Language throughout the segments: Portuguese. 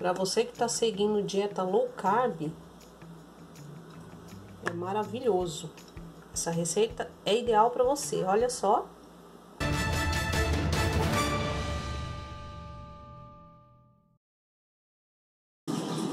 Para você que está seguindo dieta low carb, é maravilhoso. Essa receita é ideal para você. Olha só.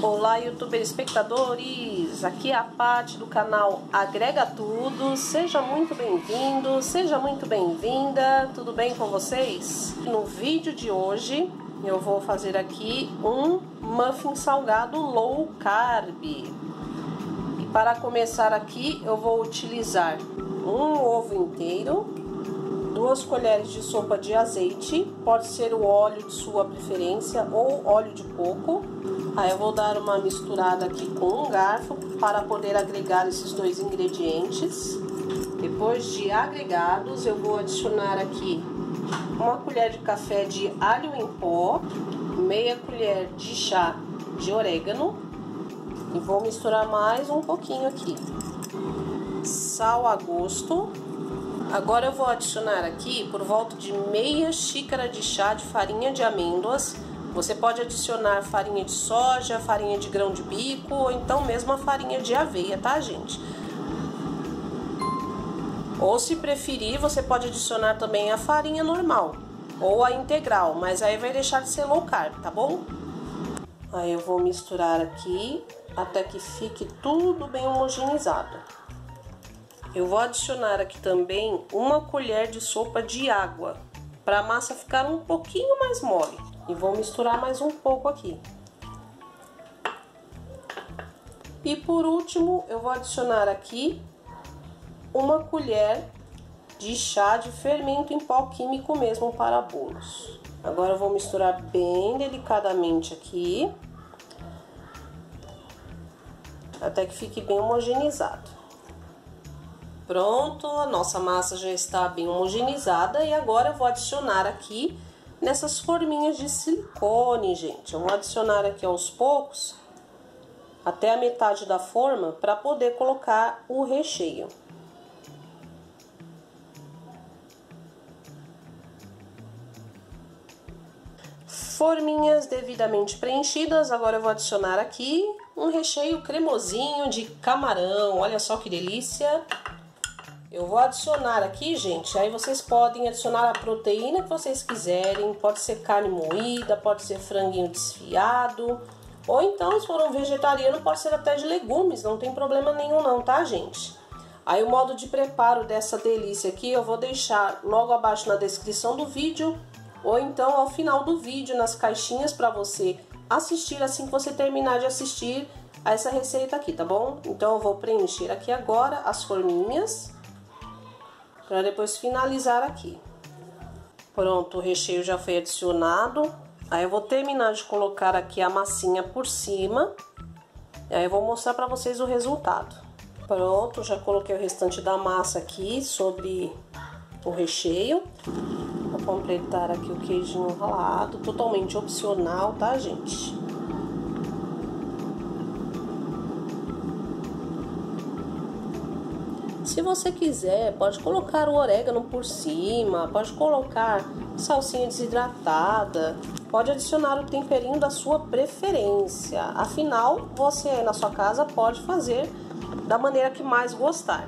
Olá, youtuber espectadores! Aqui é a parte do canal Agrega Tudo. Seja muito bem-vindo, seja muito bem-vinda. Tudo bem com vocês? No vídeo de hoje eu vou fazer aqui um muffin salgado low carb. E para começar aqui eu vou utilizar um ovo inteiro, duas colheres de sopa de azeite, pode ser o óleo de sua preferência ou óleo de coco. Aí eu vou dar uma misturada aqui com um garfo para poder agregar esses dois ingredientes. Depois de agregados, eu vou adicionar aqui uma colher de café de alho em pó, meia colher de chá de orégano e vou misturar mais um pouquinho aqui. Sal a gosto. Agora eu vou adicionar aqui por volta de meia xícara de chá de farinha de amêndoas. Você pode adicionar farinha de soja, farinha de grão de bico ou então mesmo a farinha de aveia, tá, gente? Ou se preferir, você pode adicionar também a farinha normal ou a integral, mas aí vai deixar de ser low carb, tá bom? Aí eu vou misturar aqui até que fique tudo bem homogeneizado. Eu vou adicionar aqui também uma colher de sopa de água para a massa ficar um pouquinho mais mole e vou misturar mais um pouco aqui. E por último, eu vou adicionar aqui uma colher de chá de fermento em pó químico mesmo para bolos. Agora eu vou misturar bem delicadamente aqui, até que fique bem homogeneizado. Pronto, a nossa massa já está bem homogeneizada e agora eu vou adicionar aqui nessas forminhas de silicone, gente. Eu vou adicionar aqui aos poucos até a metade da forma para poder colocar o recheio. Forminhas devidamente preenchidas. Agora eu vou adicionar aqui um recheio cremosinho de camarão. Olha só que delícia. Eu vou adicionar aqui, gente, aí vocês podem adicionar a proteína que vocês quiserem. Pode ser carne moída, pode ser franguinho desfiado. Ou então, se for um vegetariano, pode ser até de legumes, não tem problema nenhum não, tá, gente? Aí o modo de preparo dessa delícia aqui eu vou deixar logo abaixo na descrição do vídeo ou então ao final do vídeo nas caixinhas para você assistir assim que você terminar de assistir a essa receita aqui, tá bom? Então eu vou preencher aqui agora as forminhas para depois finalizar aqui. Pronto, o recheio já foi adicionado. Aí eu vou terminar de colocar aqui a massinha por cima. Aí eu vou mostrar para vocês o resultado. Pronto, já coloquei o restante da massa aqui sobre o recheio. Completar aqui o queijinho ralado, totalmente opcional, tá, gente? Se você quiser, pode colocar o orégano por cima, pode colocar salsinha desidratada, pode adicionar o temperinho da sua preferência. Afinal, você na sua casa pode fazer da maneira que mais gostar.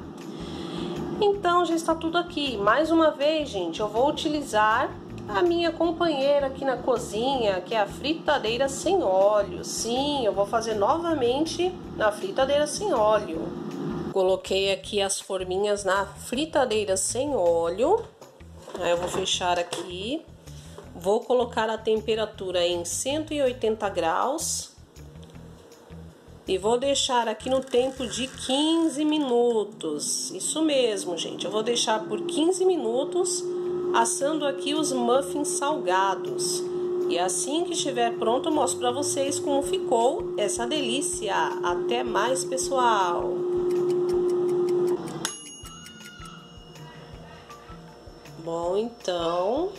Então já está tudo aqui. Mais uma vez, gente, eu vou utilizar a minha companheira aqui na cozinha, que é a fritadeira sem óleo. Sim, eu vou fazer novamente na fritadeira sem óleo. Coloquei aqui as forminhas na fritadeira sem óleo. Aí eu vou fechar aqui. Vou colocar a temperatura em 180 graus e vou deixar aqui no tempo de 15 minutos. Isso mesmo, gente. Eu vou deixar por 15 minutos assando aqui os muffins salgados. E assim que estiver pronto, eu mostro para vocês como ficou essa delícia. Até mais, pessoal! Bom, então,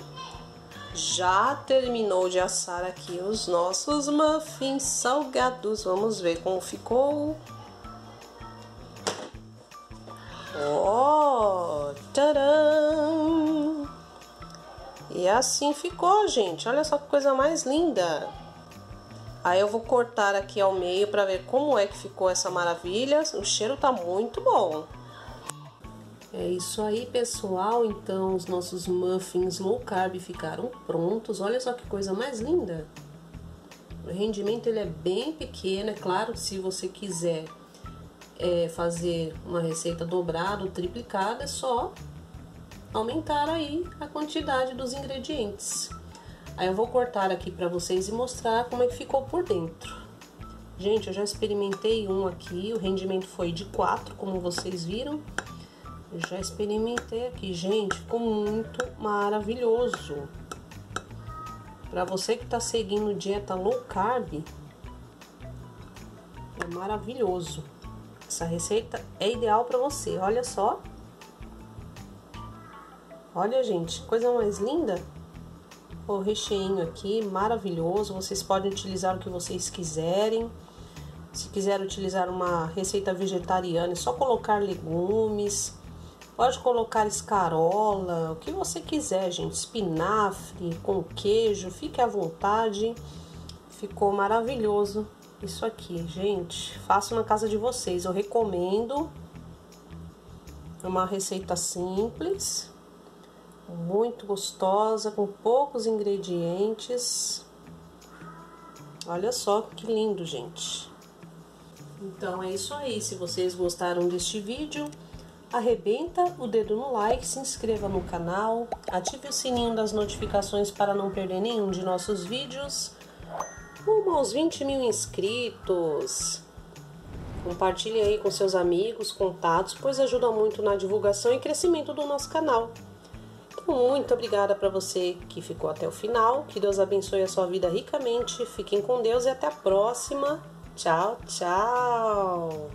já terminou de assar aqui os nossos muffins salgados. Vamos ver como ficou. Oh, tcharam! E assim ficou, gente. Olha só que coisa mais linda. Aí eu vou cortar aqui ao meio para ver como é que ficou essa maravilha. O cheiro tá muito bom. É isso aí, pessoal. Então, os nossos muffins low carb ficaram prontos. Olha só que coisa mais linda. O rendimento ele é bem pequeno, é claro, se você quiser é, fazer uma receita dobrada ou triplicada, é só aumentar aí a quantidade dos ingredientes. Aí eu vou cortar aqui para vocês e mostrar como é que ficou por dentro. Gente, eu já experimentei um aqui, o rendimento foi de 4, como vocês viram. Eu já experimentei aqui, gente, ficou muito maravilhoso. Para você que está seguindo dieta low carb, é maravilhoso. Essa receita é ideal para você. Olha só. Olha, gente, coisa mais linda. O recheinho aqui, maravilhoso. Vocês podem utilizar o que vocês quiserem. Se quiser utilizar uma receita vegetariana, é só colocar legumes. Pode colocar escarola, o que você quiser, gente. Espinafre com queijo, fique à vontade. Ficou maravilhoso isso aqui, gente. Faço na casa de vocês, eu recomendo. É uma receita simples, muito gostosa, com poucos ingredientes. Olha só que lindo, gente. Então é isso aí. Se vocês gostaram deste vídeo, arrebenta o dedo no like, se inscreva no canal, ative o sininho das notificações para não perder nenhum de nossos vídeos. Rumo aos 20 mil inscritos. Compartilhe aí com seus amigos, contatos, pois ajuda muito na divulgação e crescimento do nosso canal. Então, muito obrigada para você que ficou até o final. Que Deus abençoe a sua vida ricamente. Fiquem com Deus e até a próxima. Tchau, tchau.